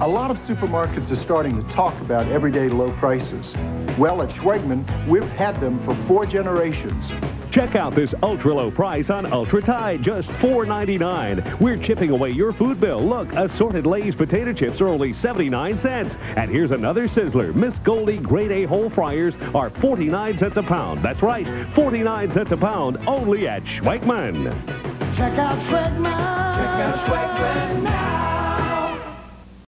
A lot of supermarkets are starting to talk about everyday low prices. Well, at Schwegmann, we've had them for four generations. Check out this ultra low price on Ultra Tide, just $4.99. We're chipping away your food bill. Look, assorted Lay's potato chips are only 79 cents. And here's another sizzler. Miss Goldie Grade A whole fryers are 49 cents a pound. That's right, 49 cents a pound only at Schwegmann. Check out Schwegmann. Check out Schwegmann.